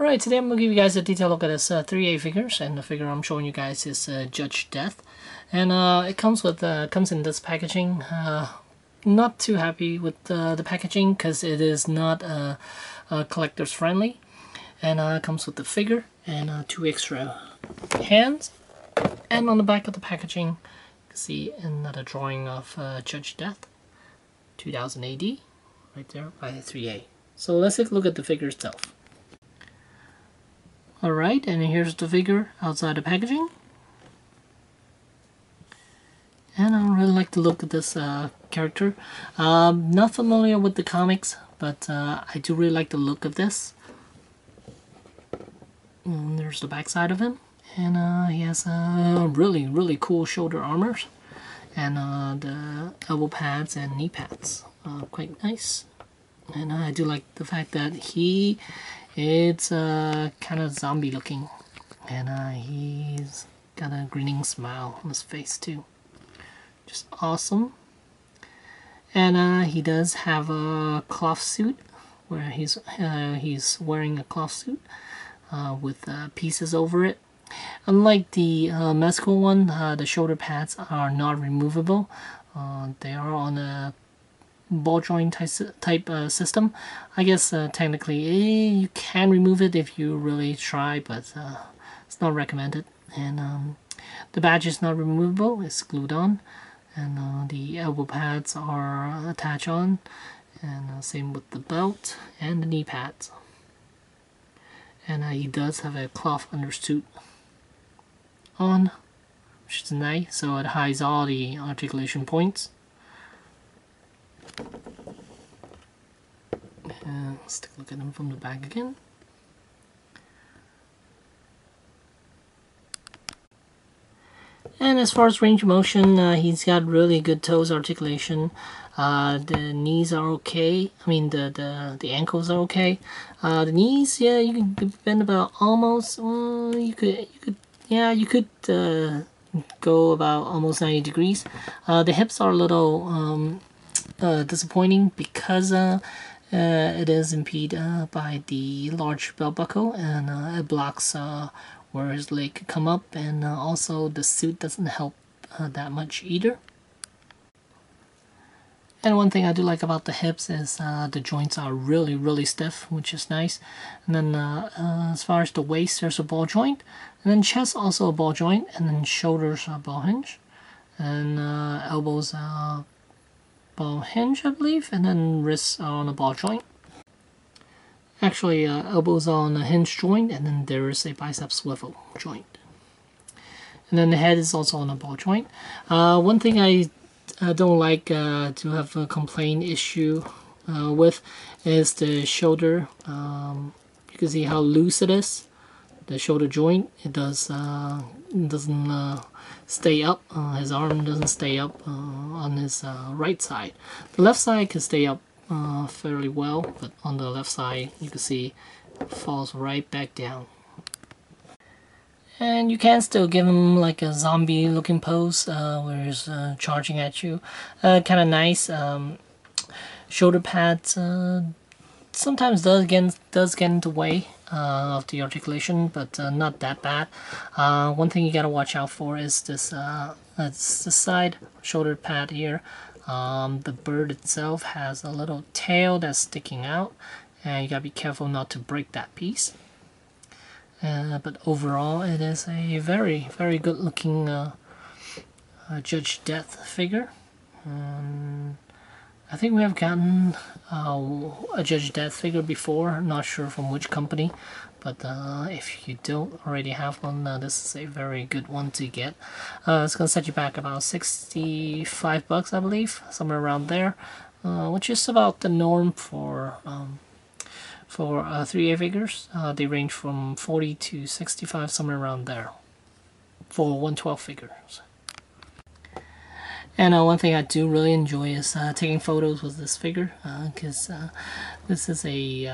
Alright, today I'm going to give you guys a detailed look at this uh, 3A figures, and the figure I'm showing you guys is uh, Judge Death. And uh, it comes with uh, comes in this packaging. Uh, not too happy with uh, the packaging because it is not collector's friendly. And it comes with the figure and two extra hands. And on the back of the packaging, you can see another drawing of Judge Death, 2000 AD, right there by 3A. So let's take a look at the figure itself. Alright, and here's the figure outside the packaging. And I really like the look of this uh, character. Um, not familiar with the comics, but uh, I do really like the look of this. And there's the backside of him. And uh, he has uh, really, really cool shoulder armors. And uh, the elbow pads and knee pads. Uh, quite nice. And I do like the fact that he it's uh, kind of zombie looking. And uh, he's got a grinning smile on his face too. Just awesome. And uh, he does have a cloth suit where he's uh, he's wearing a cloth suit uh, with uh, pieces over it. Unlike the uh, one, the shoulder pads are not removable. They are on a ball joint type uh, system. I guess uh, technically eh, you can remove it if you really try, but uh, it's not recommended. And um, the badge is not removable; it's glued on, and uh, the elbow pads are attached on, and uh, same with the belt and the knee pads. And uh, he does have a cloth undersuit on, which is nice, so it hides all the articulation points. And let's take a look at him from the back again. And as far as range of motion, uh, he's got really good toes articulation. Uh, the knees are okay. I mean, the the, the ankles are okay. Uh, the knees, yeah, you can bend about almost. Well, you could, you could, yeah, you could uh, go about almost 90 degrees. Uh, the hips are a little um, uh, disappointing because uh, uh, Uh, it is impeded uh, by the large belt buckle and uh, it blocks where his leg come up and also the suit doesn't help that much either. And one thing I do like about the hips is uh, the joints are really, really stiff, which is nice. And then uh, uh, as far as the waist, there's a ball joint. And then chest, also a ball joint. And then shoulders, a ball hinge. And elbows, ball hinge, I believe, and then wrists are on a ball joint. Actually, uh, elbows on a hinge joint, and then there is a bicep swivel joint. And then the head is also on a ball joint. Uh, one thing I uh, don't like uh, to have a complaint issue uh, with is the shoulder. Um, you can see how loose it is. The shoulder joint, it does uh, doesn't uh, stay up. Uh, his arm doesn't stay up uh, on his uh, right side. The left side can stay up uh, fairly well, but on the left side you can see falls right back down. And you can still give him like a zombie looking pose uh, where he's uh, charging at you. kind of nice. Um, shoulder pads sometimes does get, does get in the way uh, of the articulation, but uh, not that bad. Uh, one thing you gotta watch out for is this, uh, it's the side shoulder pad here. Um, the bird itself has a little tail that's sticking out, and you gotta be careful not to break that piece. Uh, but overall, it is a very, very good looking uh, Judge Death figure. Um, I think we have gotten uh, a Judge Death figure before, not sure from which company, but uh, if you don't already have one, uh, this is a very good one to get. Uh, it's gonna set you back about 65 bucks, I believe, somewhere around there, uh, which is about the norm for um, for 3A uh, figures. they range from 40 to 65, somewhere around there, for 112 figures. And uh, one thing I do really enjoy is uh, taking photos with this figure because uh, uh, this is a